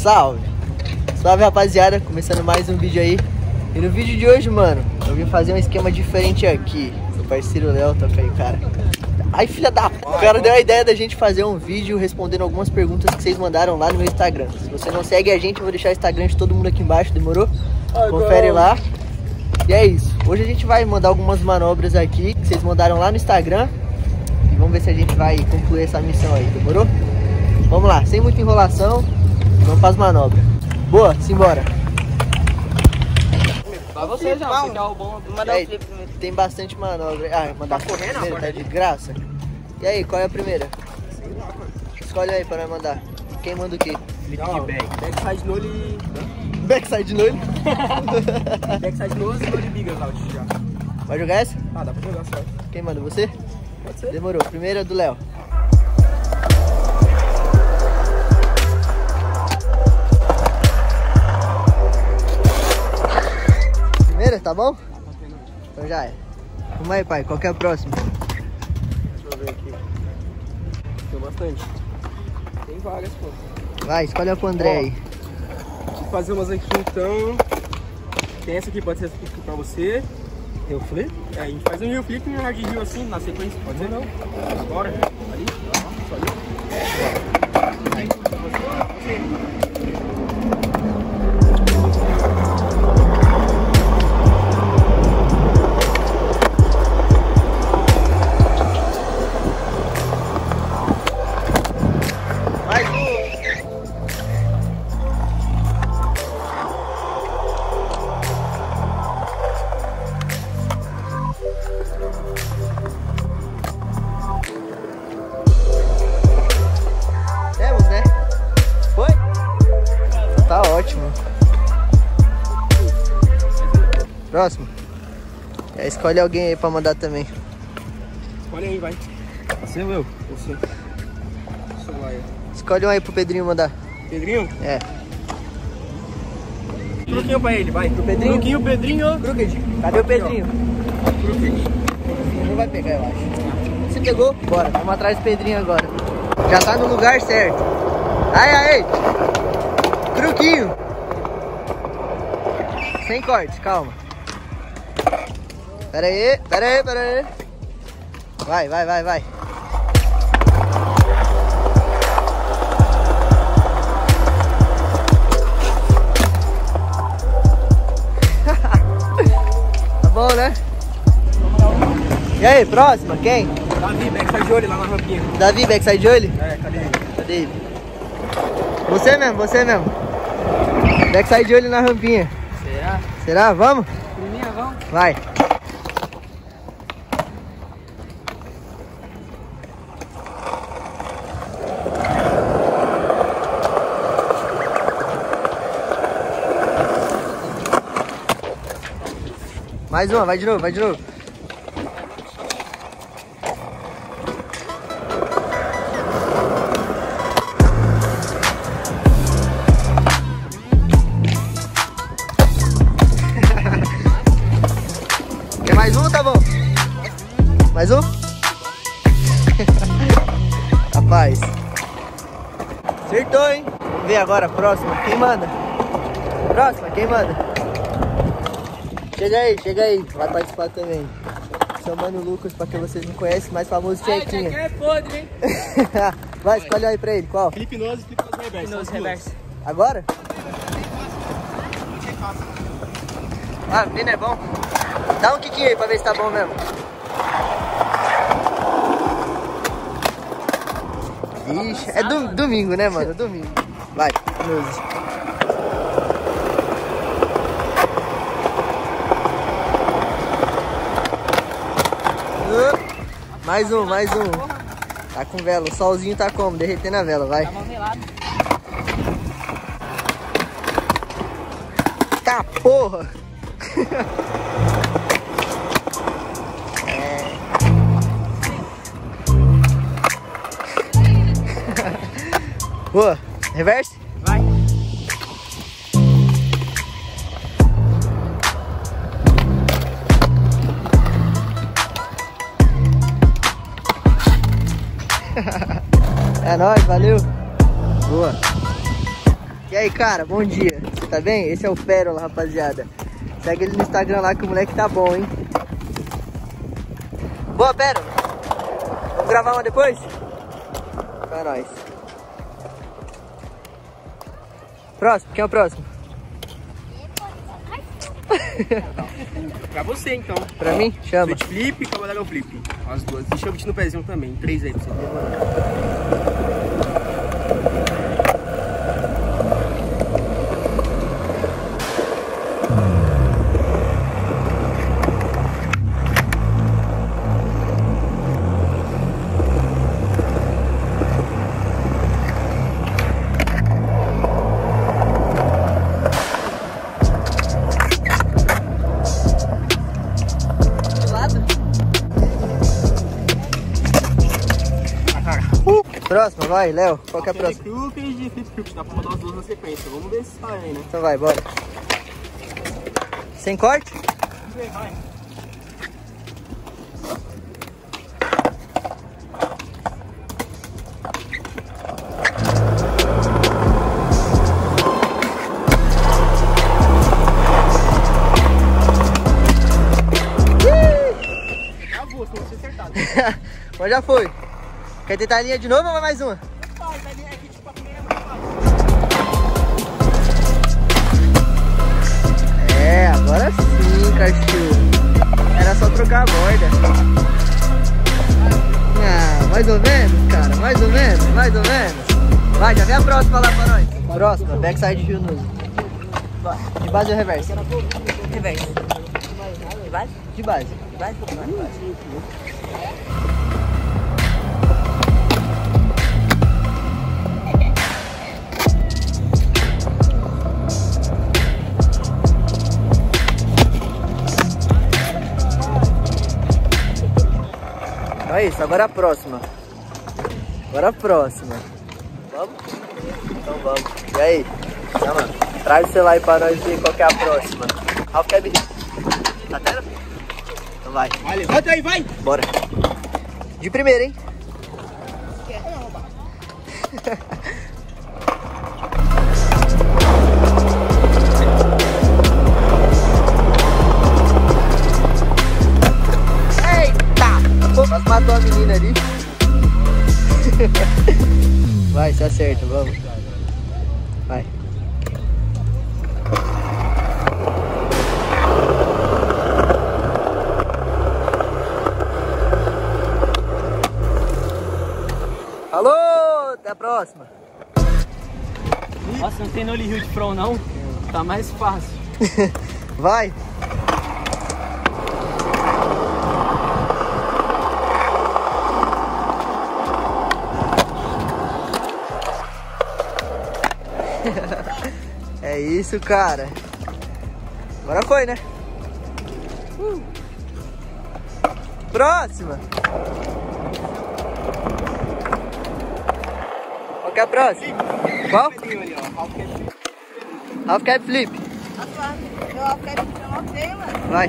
Salve! Salve rapaziada, começando mais um vídeo aí. E no vídeo de hoje, mano, eu vim fazer um esquema diferente aqui. Meu parceiro Léo, toca aí, cara. Ai, filha da p... O cara deu a ideia da gente fazer um vídeo respondendo algumas perguntas que vocês mandaram lá no meu Instagram. Se você não segue a gente, eu vou deixar o Instagram de todo mundo aqui embaixo, demorou? Confere lá. E é isso. Hoje a gente vai mandar algumas manobras aqui que vocês mandaram lá no Instagram. E vamos ver se a gente vai concluir essa missão aí, demorou? Vamos lá, sem muita enrolação, vamos para as manobras. Boa, simbora. Vai você já, é o bom. Manda Aí, o flip primeiro. tem bastante manobra. Ah, mandar Tá correndo primeiro, agora? tá de graça. E aí, qual é a primeira? Escolhe aí pra nós mandar. Quem manda o quê? Não, backside no e... Backside no olho. Backside no e no e bigas lá, já. Vai jogar essa? Ah, dá pra jogar só. Quem manda? Você? Pode ser. Demorou. Primeira do Léo. Primeira, tá bom? Então já é. Vamos aí, pai. Qual que é a próxima? Deixa eu ver aqui. Tem bastante. Tem vagas, pô. Vai, escolhe a pro André aí. Vou fazer umas aqui então. Tem essa aqui, pode ser flip pra você. Eu flip? É, a gente faz um heel flip e um hard heel assim, na sequência, pode ser? Não. Bora. Ali, só ali. Aí, você. Tá ótimo. Próximo. É, escolhe alguém aí pra mandar também. Escolhe aí, vai. Você ou eu? Você. Aí. Escolhe um aí pro Pedrinho mandar. Pedrinho? É. Truquinho pra ele, vai. Pro Pedrinho? Truquinho, Pedrinho. Crooked, cadê o Pedrinho? Não vai pegar, eu acho. Você pegou? Bora, vamos atrás do Pedrinho agora. Já tá no lugar certo. Ai, ai, Truquinho. Sem corte, calma. Pera aí, pera aí, pera aí. Vai, vai, vai, vai. tá bom, né? E aí, próxima, quem? Davi, backside de olho lá na rampinha. Davi, backside de olho? É, cadê ele? Cadê ele? Você mesmo, você mesmo. Backside de olho na rampinha. Será? Será? Vamos? Priminha, vamos? Vai. Mais uma, vai de novo, vai de novo. Mais um? Rapaz. Acertou, hein? Vamos ver agora a próxima. Quem manda? Próxima, quem manda? Chega aí, chega aí. Vai participar também. Seu mano Lucas, pra quem vocês não conhecem, mais famoso Tchequinha. é podre, hein? Vai, escolhe aí pra ele. Qual? Flip nose e flip nose reverse. Nos São as duas. reverse. Agora? Ah, o menino é bom. Dá um quiquinho aí pra ver se tá bom mesmo. É do- domingo, né, mano? Domingo. Vai, Nuse. Ah, Mais um, mais um. Tá com vela. O solzinho tá como? Derretendo a vela, vai. Tá. Tá porra! Boa, reverse? Vai. É nóis, valeu. Boa. E aí, cara, bom dia. Você tá bem? Esse é o Pérola, rapaziada. Segue ele no Instagram lá que o moleque tá bom, hein? Boa, Pérola. Vamos gravar uma depois? Pra nós. Próximo, quem é o próximo? Pra você, então. Pra mim? Chama. Switch flip e cavaleiro flip. As duas. Deixa eu no pezinho também. Três aí pra você Próxima, vai, Léo. Qual que é a próxima? crook e flip flip. Dá pra mandar as duas na sequência. Vamos ver se sai aí, né? Então vai, bora. Sem corte? Vai. Se você acertar. Mas já foi. Quer tentar a linha de novo ou mais uma? É, agora sim, cachorro. Era só trocar a borda. Ah, mais ou menos, cara. Mais ou menos, mais ou menos. Vai, já vem a próxima lá pra nós. Próxima, backside Rio Nuno. De base ou reverso? Reverso. De base? De base. De base? Então é isso, agora a próxima. Agora a próxima. Vamos? Então vamos. E aí? Chama. Traz o celular aí pra nós ver qual que é a próxima. Ralph Cab Tá tendo? Então vai. Vai, levanta aí, vai! Bora. De primeira, hein? Eita! quase matou a menina ali. Vai, se acerta, vamos. Vai. Alô, até a próxima. Nossa, não tem no Rio de Front não? Tá mais fácil. Vai. É isso, cara. Agora foi, né? Uh. Próxima. Qual que é a próxima? Qual? Ali, ó. Half cap. Half cap flip. Mano. Vai.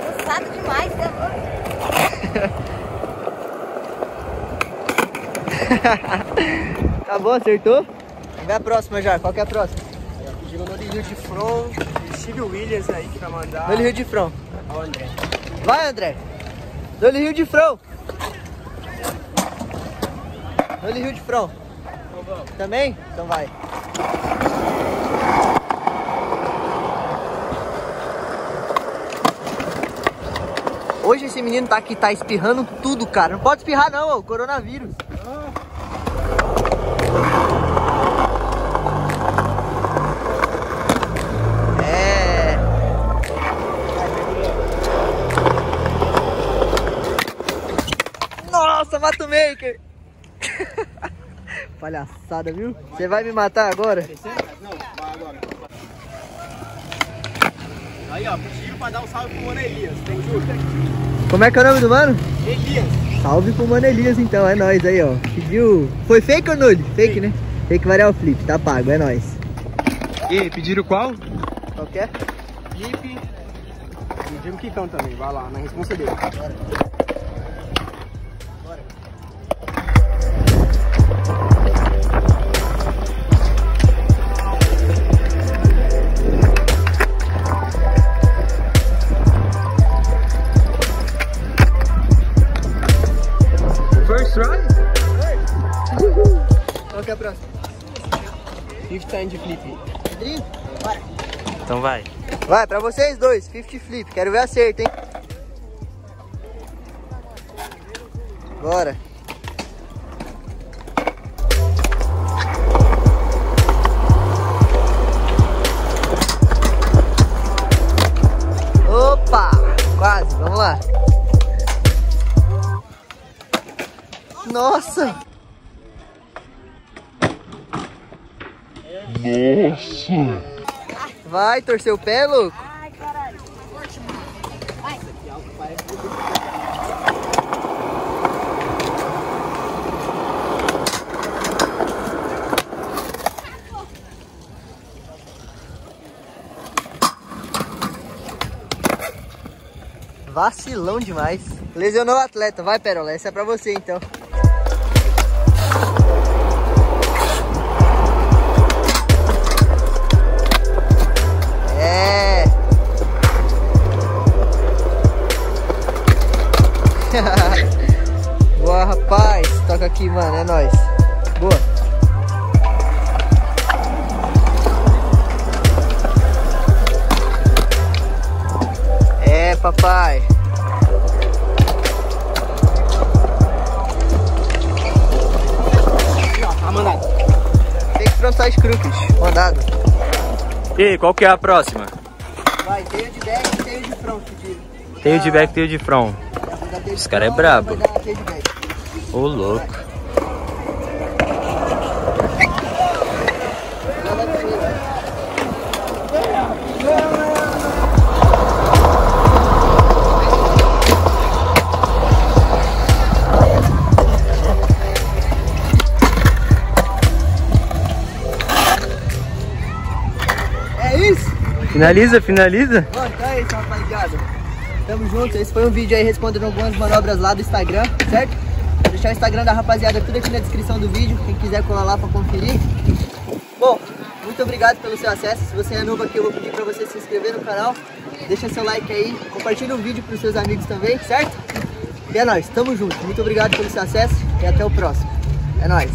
Cansado demais, né, mano? Tá bom, acertou? Ver a próxima já. Qual que é a próxima? Pediram no Rio de Front. Steve Williams aí que vai mandar. Dole Rio de Front. Ó, André. Vai, André. Dole Rio de Front. Dole Rio de Front. Também? Então vai. Hoje esse menino tá aqui, tá espirrando tudo, cara. Não pode espirrar não, ô, coronavírus. É. Nossa, Mato Maker! Palhaçada, viu? Você vai me matar agora? Não, vai agora. Aí, ó, pediu pra dar um salve pro Mano Elias. Tem dúvida? Como é que é o nome do mano? Elias. Salve pro Mano Elias então, é nóis aí, ó. Pediu. Foi fake ou nulho? Fake, né? Fake variar flip, tá pago, é nóis. E pediram qual? Qual que é? Jeep. Pediram Kikão também, vai lá, na responsa dele. Bora. Flip. Então vai. Vai, pra vocês dois, 50 flip. Quero ver acerto, hein? Bora. Vai, torcer o pé, louco? Ai, caralho. Vai. Vacilão demais. Lesionou o atleta. Vai, Perola. Essa é pra você, então. E qual que é a próxima? Vai, teio de back e teio de front. Teio de back, teio de front. Esse cara é brabo. Ô, louco. Finaliza, finaliza. Então é isso, rapaziada. Tamo junto. Esse foi um vídeo aí respondendo algumas manobras lá do Instagram, certo? Vou deixar o Instagram da rapaziada tudo aqui na descrição do vídeo. Quem quiser colar lá pra conferir. Bom, muito obrigado pelo seu acesso. Se você é novo aqui, eu vou pedir pra você se inscrever no canal. Deixa seu like aí. Compartilha o vídeo pros seus amigos também, certo? E é nóis. Tamo junto. Muito obrigado pelo seu acesso e até o próximo. É nóis.